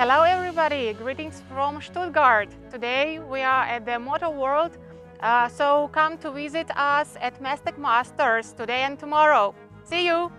Hello everybody, greetings from Stuttgart. Today we are at the Motor World, uh, so come to visit us at Messtek Masters today and tomorrow. See you!